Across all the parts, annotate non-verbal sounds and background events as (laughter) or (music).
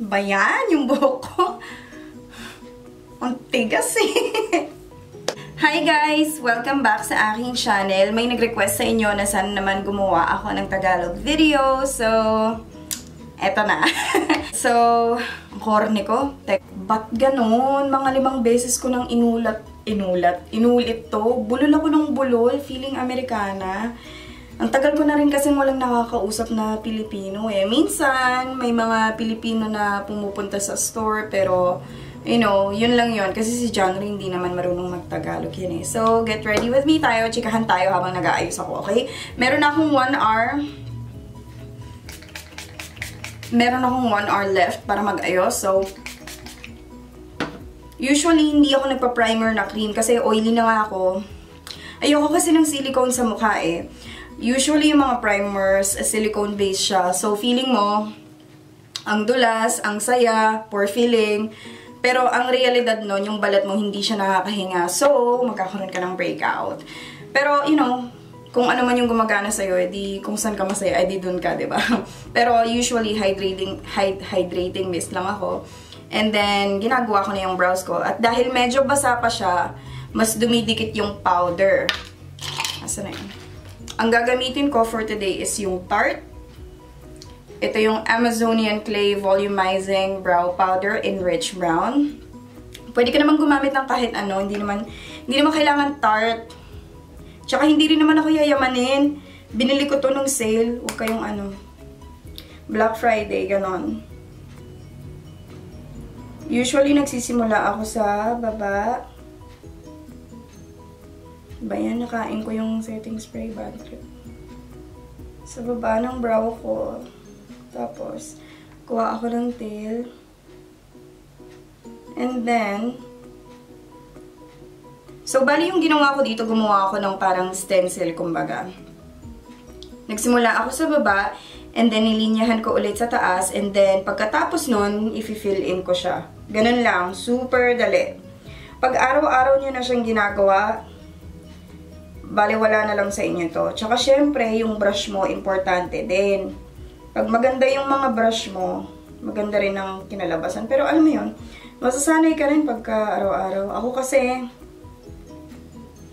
Ba yan? Yung buhok ko? Ang tigas eh. Hi guys! Welcome back sa aking channel. May nag-request sa inyo na sana naman gumawa ako ng Tagalog video. So, eto na. (laughs) so, ang corny ko. Tek, ba't ganun? Mga limang beses ko nang inulat, inulat, inulit to. Bulol ako ng bulol, feeling Amerikana. Ang tagal ko na rin kasi walang nakakausap na Pilipino eh. Minsan, may mga Pilipino na pumupunta sa store, pero, you know, yun lang yun. Kasi si John rin hindi naman marunong magtagalog yun eh. So, get ready with me tayo. Chikahan tayo habang nag-aayos ako, okay? Meron akong 1 hour. Meron akong 1 hour left para mag-ayos. So, usually, hindi ako nagpa-primer na cream kasi oily na nga ako. Ayoko kasi ng silicone sa mukha eh. Usually, yung mga primers, silicone-based siya. So, feeling mo, ang dulas, ang saya, poor feeling. Pero, ang realidad nun, yung balat mo, hindi siya nakakahinga. So, magkakaroon ka ng breakout. Pero, you know, kung ano man yung gumagana sa'yo, edi kung saan ka masaya, edi dun ka, ba diba? (laughs) Pero, usually, hydrating, hydrating mist lang ako. And then, ginagawa ko na yung brows ko. At dahil medyo basa pa siya, mas dumidikit yung powder. Asa na yun? Ang gagamitin ko for today is yung Tarte. Ito yung Amazonian Clay Volumizing Brow Powder in Rich Brown. Pwede ka naman gumamit ng kahit ano. Hindi naman, hindi naman kailangan Tarte. Tsaka hindi rin naman ako yayamanin. Binili ko to nung sale. Huwag kayong ano. Black Friday, ganon. Usually, nagsisimula ako sa baba. Ba yan, nakain ko yung setting spray bad trip. Sa baba ng brow ko. Tapos, kuha ako ng tail. And then, so bali yung ginawa ko dito, gumawa ako ng parang stencil, kumbaga. Nagsimula ako sa baba, and then nilinyahan ko ulit sa taas, and then pagkatapos nun, i-fill in ko siya. Ganun lang, super dali. Pag araw-araw nyo na siyang ginagawa, bali wala na lang sa inyo to. Tsaka syempre, yung brush mo, importante din. Pag maganda yung mga brush mo, maganda rin ang kinalabasan. Pero alam mo yun, masasanay ka rin pagka araw-araw. Ako kasi,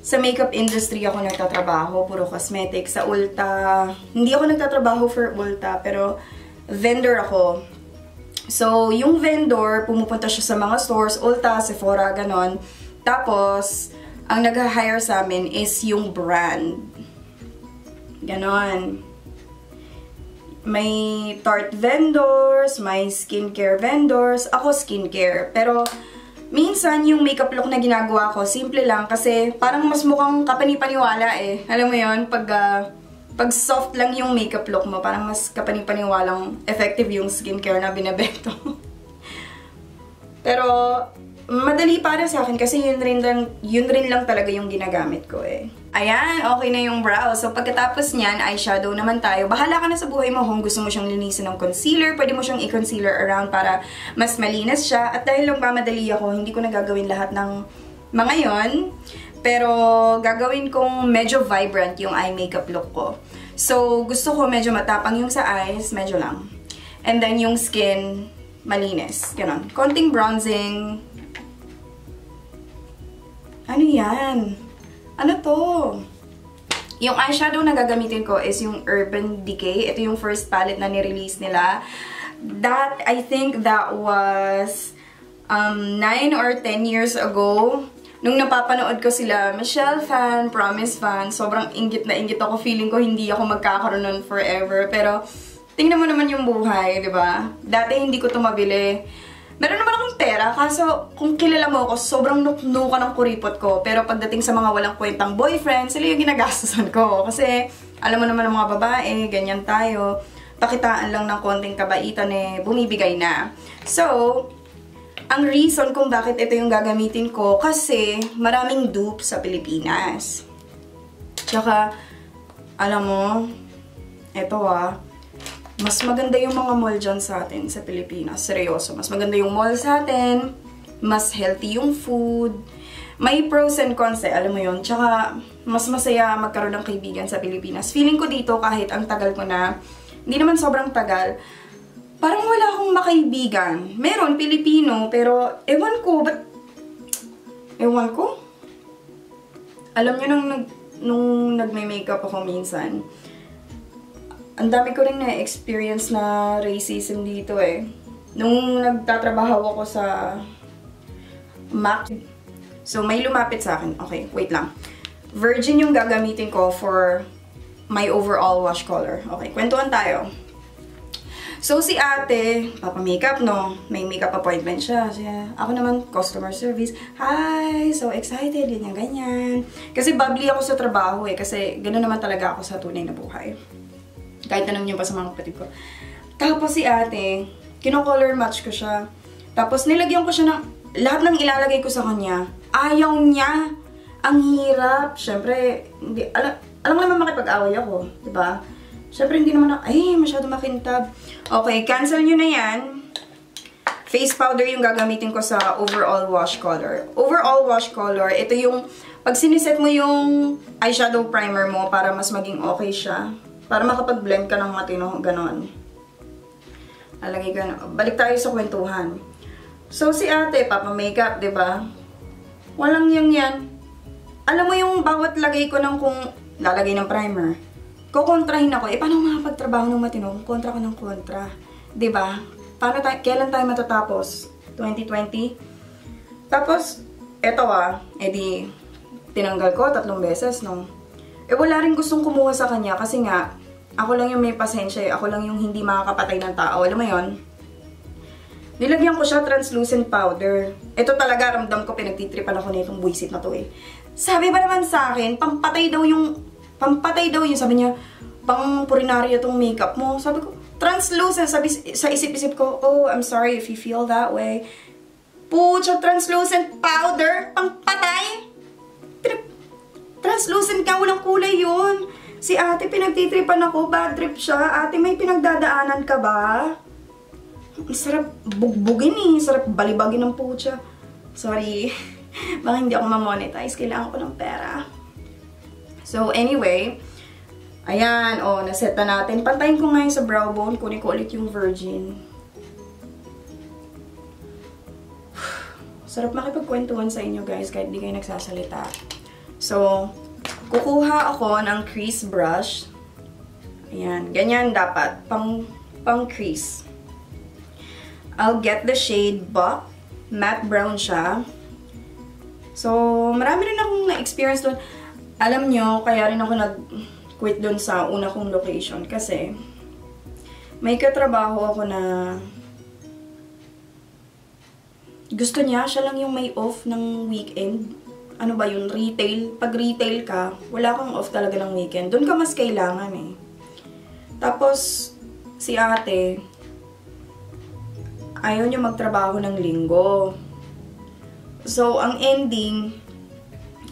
sa makeup industry ako nagtatrabaho, puro cosmetics. Sa Ulta, hindi ako nagtatrabaho for Ulta, pero vendor ako. So, yung vendor, pumupunta siya sa mga stores, Ulta, Sephora, ganon. Tapos, ang nag-hire sa amin is yung brand. Ganon. May Tarte vendors, may skincare vendors. Ako skincare. Pero, minsan yung makeup look na ginagawa ko, simple lang kasi parang mas mukhang kapanipaniwala eh. Alam mo yon pag, uh, pag soft lang yung makeup look mo, parang mas kapanipaniwalang effective yung skincare na binabento. (laughs) Pero, madali para sa akin kasi yun rin, lang, yun rin lang talaga yung ginagamit ko eh. Ayan, okay na yung brow. So, pagkatapos niyan, eyeshadow naman tayo. Bahala ka na sa buhay mo kung gusto mo siyang linisin ng concealer. Pwede mo siyang i-concealer around para mas malinis siya. At dahil lang mamadali ako, hindi ko na gagawin lahat ng mga yon. Pero, gagawin kong medyo vibrant yung eye makeup look ko. So, gusto ko medyo matapang yung sa eyes, medyo lang. And then, yung skin, malinis. Ganon. Konting bronzing, ano yan? Ano to? Yung eyeshadow na gagamitin ko is yung Urban Decay. Ito yung first palette na ni-release nila. That, I think that was um, 9 or 10 years ago. Nung napapanood ko sila, Michelle fan, Promise fan, sobrang ingit na ingit ako. Feeling ko hindi ako magkakaroon nun forever. Pero, tingnan mo naman yung buhay, di ba? Dati hindi ko ito mabili Meron naman akong pera, kaso kung kilala mo ako, sobrang nuknuka ng kuripot ko. Pero pagdating sa mga walang kwentang boyfriend, sila yung ginagastusan ko. Kasi, alam mo naman ng mga babae, ganyan tayo. Pakitaan lang ng konting kabaitan eh, bumibigay na. So, ang reason kung bakit ito yung gagamitin ko, kasi maraming dupe sa Pilipinas. Tsaka, alam mo, ito ah, mas maganda yung mga mall dyan sa atin, sa Pilipinas. Seryoso. Mas maganda yung mall sa atin. Mas healthy yung food. May pros and cons eh, alam mo yun. Tsaka, mas masaya magkaroon ng kaibigan sa Pilipinas. Feeling ko dito, kahit ang tagal ko na, hindi naman sobrang tagal, parang wala akong makaibigan. Meron, Pilipino, pero ewan ko, ba't... Ewan ko? Alam niyo nung, nag, nung nagme-makeup ako minsan, ang dami ko rin na-experience na racism dito eh. Nung nagtatrabaho ako sa MAC, so may lumapit sa akin. Okay, wait lang. Virgin yung gagamitin ko for my overall wash color. Okay, kwentuhan tayo. So, si ate, papa-makeup, no? May makeup appointment siya. Siya, ako naman, customer service. Hi! So excited, ganyan, ganyan. Kasi bubbly ako sa trabaho eh. Kasi gano'n naman talaga ako sa tunay na buhay. Kahit tanong niyo pa sa mga kapatid ko. Tapos si ate, kino-color match ko siya. Tapos nilagyan ko siya ng, lahat ng ilalagay ko sa kanya, ayaw niya. Ang hirap. Siyempre, hindi, alam, alam naman makipag-away ako, ba? Siyempre, hindi naman ako, ay, masyado makintab. Okay, cancel nyo na yan. Face powder yung gagamitin ko sa overall wash color. Overall wash color, ito yung, pag siniset mo yung eyeshadow primer mo para mas maging okay siya. Para makapag-blend ka ng matino, ganon. Lalagay ka na. Balik tayo sa kwentuhan. So, si ate, papa-makeup, ba diba? Walang yung yan. Alam mo yung bawat lagay ko ng kung lalagay ng primer kukontrahin ako, eh, paano makapagtrabaho ng matino kontra ka ng kontra? ba? Diba? Paano tayo, kailan tayo matatapos? 2020? Tapos, eto ah, edi, tinanggal ko tatlong beses, no? Eh, wala rin gustong kumuha sa kanya kasi nga, ako lang yung may pasensya eh. Ako lang yung hindi makakapatay ng tao. Alam mo yon Nilagyan ko siya translucent powder. Ito talaga, ramdam ko, pinagtitripan ako nitong buisit na to eh. Sabi ba naman sa akin, pampatay daw yung Pampatay daw yun. Sabi niya, pang purinaryo tong makeup mo. Sabi ko, translucent. Sabi sa isip-isip ko, oh, I'm sorry if you feel that way. Pucha, translucent powder, pangpatay. Translucent ka, walang kulay yun. Si ate, pinagtitripan ako, bad trip siya. Ate, may pinagdadaanan ka ba? Sarap bugbugin eh. Sarap balibagin ng pucha. Sorry. (laughs) Baka hindi ako ma-monetize. Kailangan ko ng pera. So, anyway, ayan, oh, naset na natin. Pantayin ko ngayon sa brow bone. Kunin ko ulit yung virgin. (sighs) Sarap makipagkwentuhan sa inyo, guys, kahit di kayo nagsasalita. So, kukuha ako ng crease brush. Ayan, ganyan dapat. Pang, pang crease. I'll get the shade Buck. Matte brown siya. So, marami rin akong na-experience doon alam nyo, kaya rin ako nag-quit doon sa una kong location kasi may katrabaho ako na gusto niya, siya lang yung may off ng weekend. Ano ba yun? Retail. Pag retail ka, wala kang off talaga ng weekend. Doon ka mas kailangan eh. Tapos, si ate, ayaw niya magtrabaho ng linggo. So, ang ending,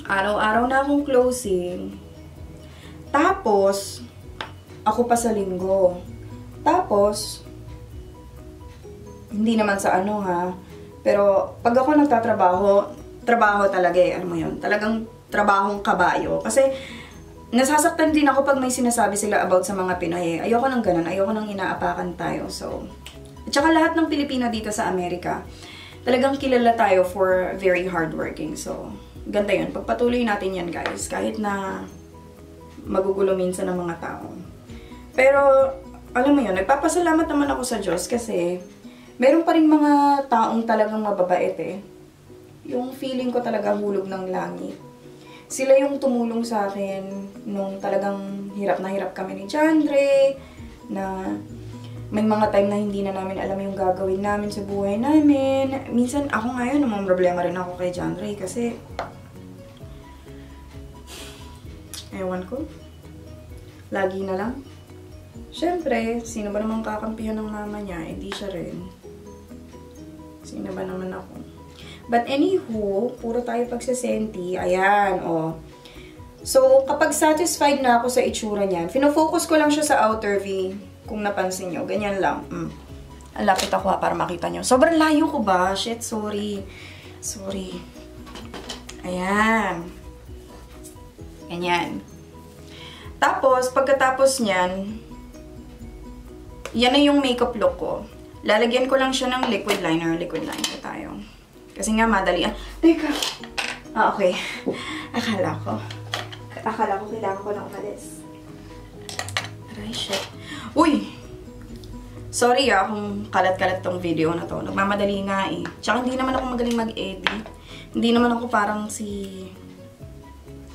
Araw-araw na akong closing. Tapos, ako pa sa linggo. Tapos, hindi naman sa ano ha, pero pag ako nagtatrabaho, trabaho talaga eh, ano mo yun, talagang trabahong kabayo. Kasi, nasasaktan din ako pag may sinasabi sila about sa mga Pinoy. Eh. Ayoko nang ganun, ayoko nang inaapakan tayo. So, at saka lahat ng Pilipino dito sa Amerika, talagang kilala tayo for very hardworking. So, ganda yun. Pagpatuloy natin yan, guys. Kahit na magugulo minsan ng mga tao. Pero, alam mo yun, nagpapasalamat naman ako sa Diyos kasi meron pa rin mga taong talagang mababait eh. Yung feeling ko talaga hulog ng langit. Sila yung tumulong sa akin nung talagang hirap na hirap kami ni Chandre, na may mga time na hindi na namin alam yung gagawin namin sa buhay namin. Minsan, ako ngayon, namang problema rin ako kay Chandre kasi Ewan ko. Lagi na lang. Siyempre, sino ba namang kakampihan ng mama niya? Hindi siya rin. Sino ba naman ako? But anywho, puro tayo pagsasenti. Ayan, oh. So, kapag satisfied na ako sa itsura niyan, fino-focus ko lang siya sa outer V. Kung napansin nyo, ganyan lang. Mm. Ang lapit ako ha, para makita nyo. Sobrang layo ko ba? Shit, sorry. Sorry. Ayan. Ganyan. Tapos, pagkatapos niyan, yan na yung makeup look ko. Lalagyan ko lang siya ng liquid liner. Liquid liner tayo. Kasi nga, madali. Ah, teka. Ah, okay. Akala ko. Akala ko kailangan ko ng umalis. Aray, shit. Uy! Sorry ah kung kalat-kalat tong video na to. Nagmamadali nga eh. Tsaka hindi naman ako magaling mag-edit. Hindi naman ako parang si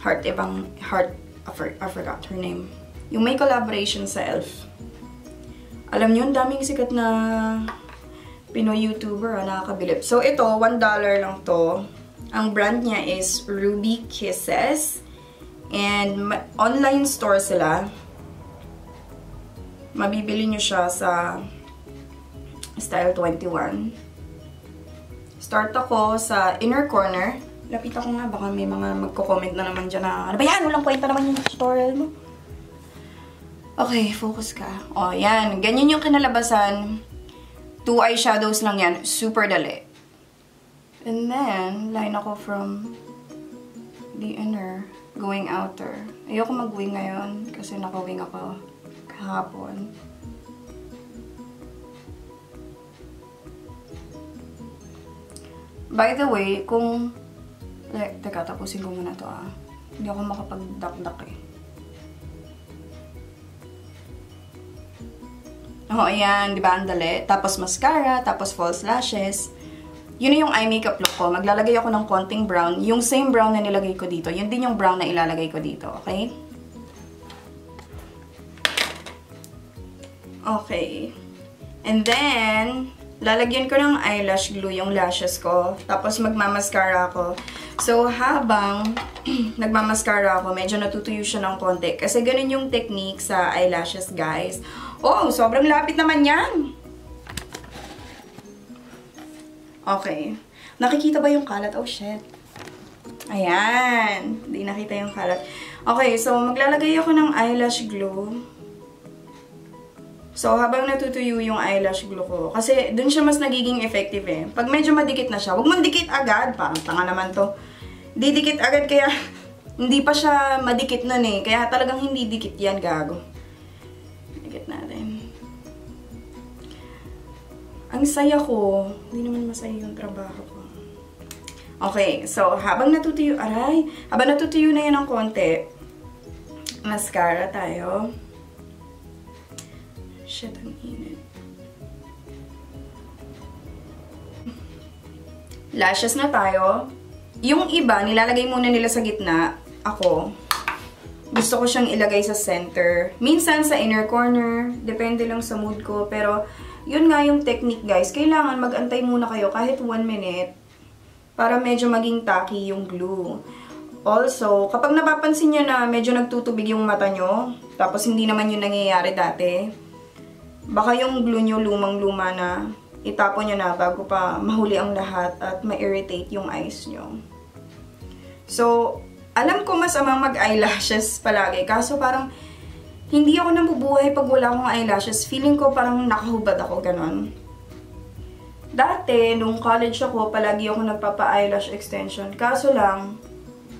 Heart Ibang Heart I, for, I forgot her name. Yung may collaboration sa ELF. Alam niyo, daming sikat na Pinoy YouTuber ah, nakakabilib. So ito, $1 lang to. Ang brand niya is Ruby Kisses. And online store sila. Mabibili nyo siya sa Style 21. Start ako sa inner corner. Lapit ako nga, baka may mga magko-comment na naman dyan na, ano ba yan? Walang kwenta naman yung tutorial mo. Okay, focus ka. O, yan. Ganyan yung kinalabasan. Two eyeshadows lang yan. Super dali. And then, line ako from the inner going outer. Ayoko mag-wing ngayon kasi naka-wing ako kahapon. By the way, kung... Like, teka, tapusin ko muna to ah. Hindi ako makapag-dakdak eh. Oo, ayan. Di ba? Ang dali. Tapos mascara, tapos false lashes. Yun yung eye makeup look ko. Maglalagay ako ng konting brown. Yung same brown na nilagay ko dito. Yun din yung brown na ilalagay ko dito. Okay? Okay. And then, lalagyan ko ng eyelash glue yung lashes ko. Tapos magmamaskara ako. So, habang (clears throat) nagmamaskara ako, medyo natutuyo siya ng konti. Kasi ganun yung technique sa eyelashes, guys. Oh, sobrang lapit naman yan! Okay. Nakikita ba yung kalat? Oh, shit. Ayan. Hindi nakita yung kalat. Okay, so maglalagay ako ng eyelash glue. So, habang natutuyo yung eyelash glue ko, kasi dun siya mas nagiging effective eh. Pag medyo madikit na siya, huwag mong dikit agad. Parang tanga naman to. Didikit agad kaya (laughs) hindi pa siya madikit nun eh. Kaya talagang hindi dikit yan, gago. Natin. Ang saya ko. Hindi naman masaya yung trabaho ko. Okay, so habang natutuyo, aray, habang natutuyo na yan ng konti, mascara tayo. Shit, ang init. Lashes na tayo. Yung iba, nilalagay muna nila sa gitna. Ako, gusto ko siyang ilagay sa center. Minsan sa inner corner. Depende lang sa mood ko. Pero, yun nga yung technique, guys. Kailangan mag-antay muna kayo kahit one minute para medyo maging tacky yung glue. Also, kapag napapansin nyo na medyo nagtutubig yung mata nyo, tapos hindi naman yung nangyayari dati, baka yung glue nyo lumang-luma na itapon nyo na bago pa mahuli ang lahat at ma-irritate yung eyes nyo. So, alam ko masamang mag-eyelashes palagi. Kaso parang, hindi ako nabubuhay pag wala akong eyelashes. Feeling ko parang nakahubad ako, ganon. Dati, nung college ako, palagi ako nagpapa-eyelash extension. Kaso lang,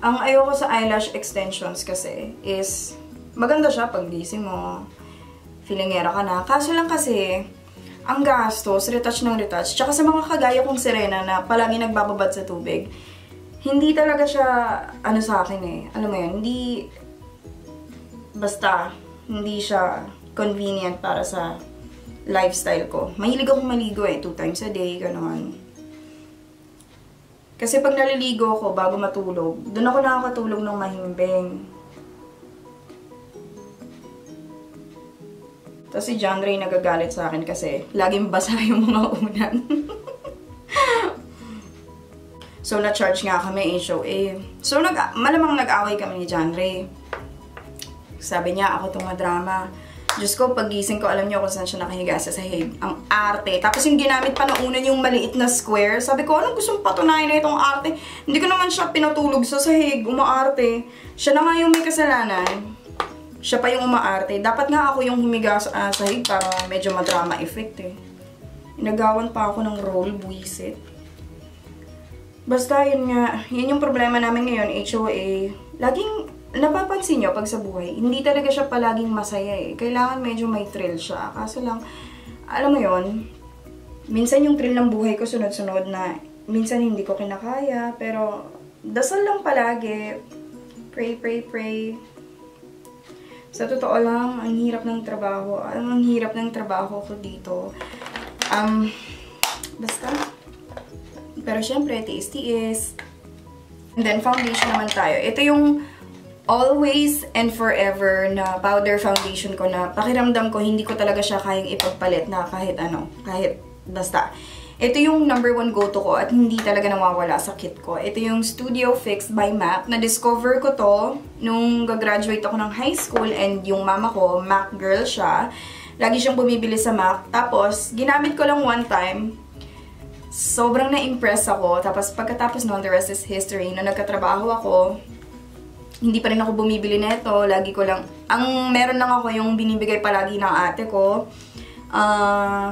ang ayoko sa eyelash extensions kasi is, maganda siya pag gising mo feelingera ka na. Kaso lang kasi, ang gastos, retouch ng retouch, tsaka sa mga kagaya kong sirena na palagi nagbababad sa tubig, hindi talaga siya, ano sa akin eh, alam mo yun, hindi, basta, hindi siya convenient para sa lifestyle ko. Mahilig akong maligo eh, two times a day, gano'n. Kasi pag naliligo ako bago matulog, doon ako nakakatulog ng mahimbing. Tapos si John Ray nagagalit sa akin kasi laging basa (laughs) yung mga unan. So, na-charge nga kami HOA. So, nag malamang nag-away kami ni John Ray. Sabi niya, ako tong madrama. Diyos ko, pagising ko, alam niyo kung saan siya nakahiga sa sahig. Ang arte. Tapos yung ginamit pa na unan yung maliit na square. Sabi ko, anong gustong patunayan na itong arte? Hindi ko naman siya pinatulog sa sahig, umaarte. Siya na nga yung may kasalanan siya pa yung umaarte. Dapat nga ako yung humiga sa uh, sahig para medyo madrama effect eh. Inagawan pa ako ng roll, buisit. Basta yun nga, yun yung problema namin ngayon, HOA. Laging, napapansin nyo pag sa buhay, hindi talaga siya palaging masaya eh. Kailangan medyo may thrill siya. Kaso lang, alam mo yon minsan yung thrill ng buhay ko sunod-sunod na minsan hindi ko kinakaya, pero dasal lang palagi. Pray, pray, pray. Sa totoo lang, ang hirap ng trabaho. Ang hirap ng trabaho ko dito. Um, basta. Pero syempre, tiis-tiis. And then, foundation naman tayo. Ito yung always and forever na powder foundation ko na pakiramdam ko hindi ko talaga siya kayang ipagpalit na kahit ano, kahit basta. Ito yung number one go-to ko at hindi talaga nawawala sa kit ko. Ito yung Studio Fix by MAC. Na-discover ko to nung gagraduate ako ng high school and yung mama ko, MAC girl siya. Lagi siyang bumibili sa MAC. Tapos, ginamit ko lang one time. Sobrang na-impress ako. Tapos, pagkatapos noon, the rest is history. Nung nagkatrabaho ako, hindi pa rin ako bumibili nito. Lagi ko lang, ang meron lang ako yung binibigay palagi ng ate ko. Uh,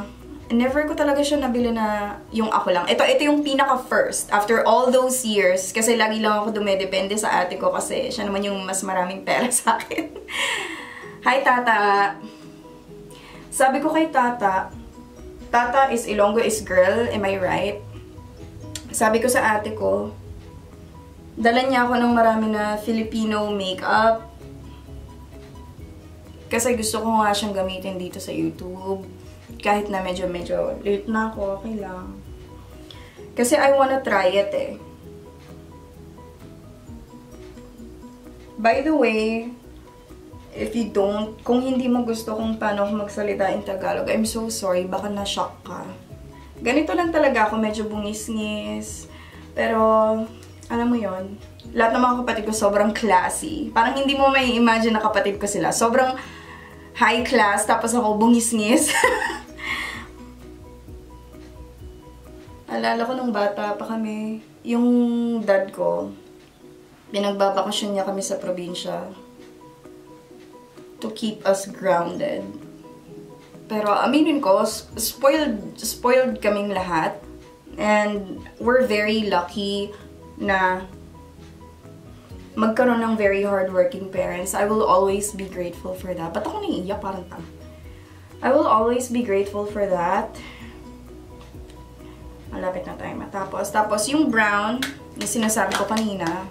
never ko talaga siya nabili na yung ako lang. Ito, ito yung pinaka-first. After all those years, kasi lagi lang ako dumedepende sa ate ko kasi siya naman yung mas maraming pera (laughs) sa akin. Hi, Tata! Sabi ko kay Tata, Tata is Ilonggo is girl, am I right? Sabi ko sa ate ko, dala niya ako ng marami na Filipino makeup. Kasi gusto ko nga siyang gamitin dito sa YouTube kahit na medyo medyo late na ako, okay lang. Kasi I wanna try it eh. By the way, if you don't, kung hindi mo gusto kung paano ako magsalita in Tagalog, I'm so sorry, baka na-shock ka. Ganito lang talaga ako, medyo bungis-ngis. Pero, alam mo yon lahat ng mga kapatid ko sobrang classy. Parang hindi mo may imagine na kapatid ko sila. Sobrang high class, tapos ako bungis-ngis. (laughs) Alala ko nung bata pa kami, yung dad ko, pinagbabakasyon niya kami sa probinsya to keep us grounded. Pero aminin ko, spoiled, spoiled kaming lahat. And we're very lucky na magkaroon ng very hardworking parents. I will always be grateful for that. Ba't ako naiiyak? Parang tang. I will always be grateful for that. Malapit na tayo matapos. Tapos, yung brown, yung sinasabi ko kanina.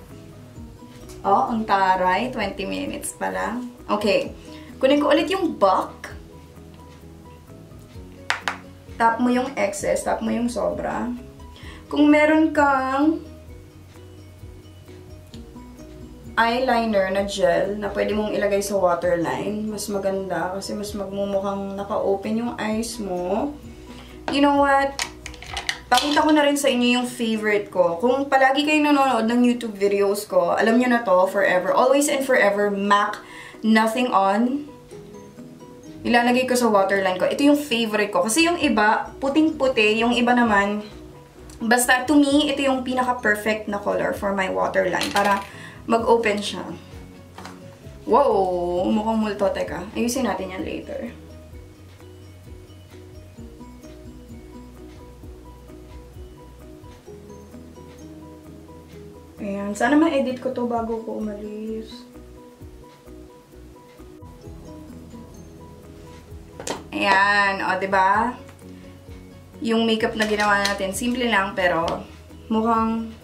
Oh, ang taray. 20 minutes pa lang. Okay. Kunin ko ulit yung buck. Tap mo yung excess. Tap mo yung sobra. Kung meron kang eyeliner na gel na pwede mong ilagay sa waterline, mas maganda kasi mas magmumukhang naka-open yung eyes mo. You know what? Pakita ko na rin sa inyo yung favorite ko. Kung palagi kayo nanonood ng YouTube videos ko, alam nyo na to, forever. Always and forever, MAC Nothing On. Ilalagay ko sa waterline ko. Ito yung favorite ko. Kasi yung iba, puting-puti. Yung iba naman, basta to me, ito yung pinaka-perfect na color for my waterline. Para mag-open siya. Wow! Mukhang multo. Teka, ayusin natin yan later. Ayan. Sana ma-edit ko to bago ko umalis. Ayan. O, ba diba? Yung makeup na ginawa natin, simple lang, pero mukhang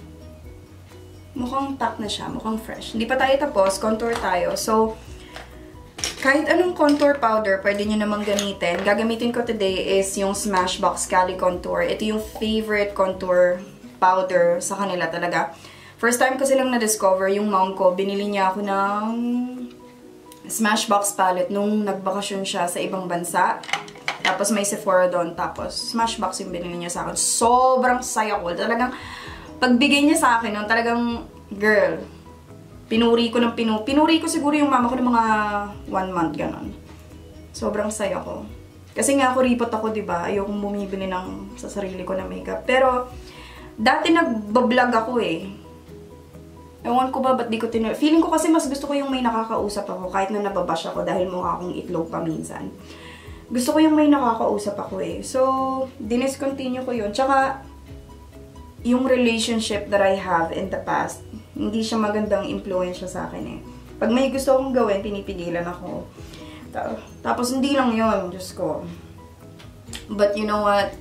mukhang top na siya. Mukhang fresh. Hindi pa tayo tapos. Contour tayo. So, kahit anong contour powder, pwede nyo namang gamitin. Gagamitin ko today is yung Smashbox Cali Contour. Ito yung favorite contour powder sa kanila talaga. First time ko silang na-discover, yung mom ko, binili niya ako ng Smashbox palette nung nagbakasyon siya sa ibang bansa. Tapos may Sephora doon. Tapos Smashbox yung binili niya sa akin. Sobrang saya ko. Talagang pagbigay niya sa akin nun, talagang girl, pinuri ko ng pinu... Pinuri ko siguro yung mama ko ng mga one month, ganon. Sobrang saya ko. Kasi nga ako ripot ako, di ba? Ayokong bumibili ng sa sarili ko na makeup. Pero, dati nagbablog ako eh. Ewan ko ba, ba't di ko tinur... Feeling ko kasi mas gusto ko yung may nakakausap ako kahit na nababash ako dahil mukha akong itlog pa minsan. Gusto ko yung may nakakausap ako eh. So, diniscontinue ko yun. Tsaka, yung relationship that I have in the past, hindi siya magandang impluensya sa akin eh. Pag may gusto akong gawin, pinipigilan ako. Tapos, hindi lang yun, Diyos ko. But you know what?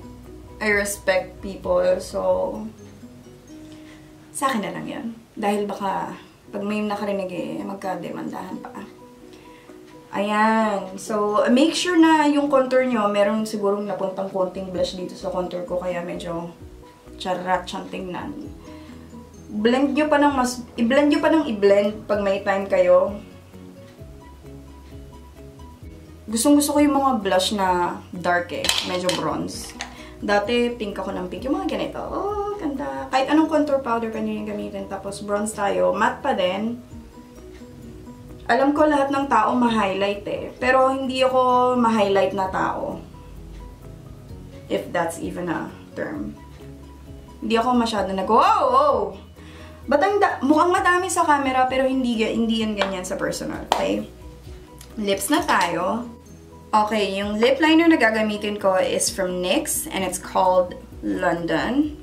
I respect people. So, sa akin na lang yan. Dahil baka, pag may nakarinig eh, magka-demandahan pa. Ayan. So, make sure na yung contour nyo, meron sigurong napuntang konting blush dito sa contour ko, kaya medyo charat siyang tingnan. Blend nyo pa ng mas, i-blend nyo pa ng i-blend pag may time kayo. Gustong gusto ko yung mga blush na dark eh, medyo bronze. Dati, pink ako ng pink. Yung mga ganito. Oh, ganda. Kahit anong contour powder ka nyo yung gamitin. Tapos, bronze tayo. Matte pa din. Alam ko lahat ng tao ma-highlight eh. Pero, hindi ako ma-highlight na tao. If that's even a term. Hindi ako masyado nag, wow, wow! Ba't ang mukhang madami sa camera, pero hindi, hindi yan ganyan sa personal, okay? Lips na tayo. Okay, yung lip liner na gagamitin ko is from NYX and it's called London.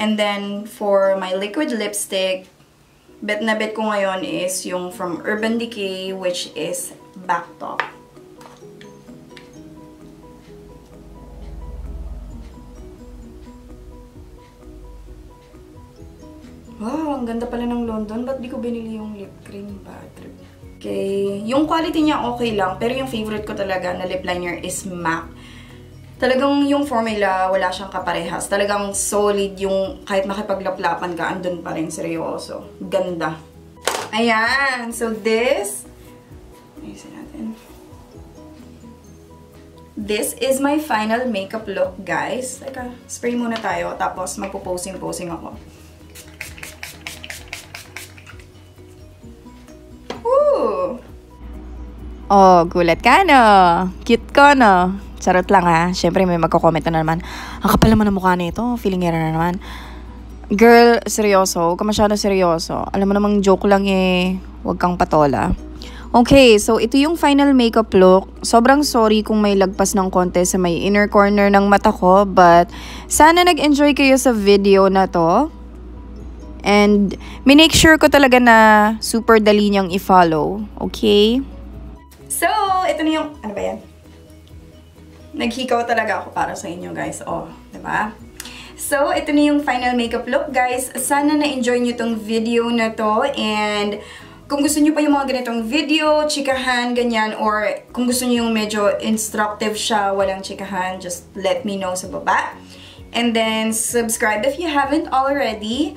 And then for my liquid lipstick, bet na bet ko ngayon is yung from Urban Decay which is Backtop. Wow, ang ganda pala ng London. Ba't di ko binili yung lip cream? Bad. Okay. Yung quality niya okay lang, pero yung favorite ko talaga na lip liner is MAC. Talagang yung formula, wala siyang kaparehas. Talagang solid yung kahit makipaglaplapan ka, andun pa rin seryoso. Ganda. Ayan. So this, ayusin natin. This is my final makeup look, guys. Teka, spray muna tayo, tapos magpo-posing-posing ako. Oh, gulat ka, no? Cute ko, no? Charot lang, ha? Siyempre, may magko-comment na naman. Ang kapal naman ng mukha nito. Feeling era na naman. Girl, seryoso. Huwag ka masyado seryoso. Alam mo namang joke lang eh. Huwag kang patola. Okay, so ito yung final makeup look. Sobrang sorry kung may lagpas ng konti sa may inner corner ng mata ko, but sana nag-enjoy kayo sa video na to. And minake sure ko talaga na super dali niyang i-follow. Okay? So, ito na yung, ano ba yan? Naghikaw talaga ako para sa inyo, guys. Oh, ba? Diba? So, ito na yung final makeup look, guys. Sana na-enjoy nyo tong video na to. And, kung gusto nyo pa yung mga ganitong video, chikahan, ganyan, or kung gusto nyo yung medyo instructive siya, walang chikahan, just let me know sa baba. And then, subscribe if you haven't already.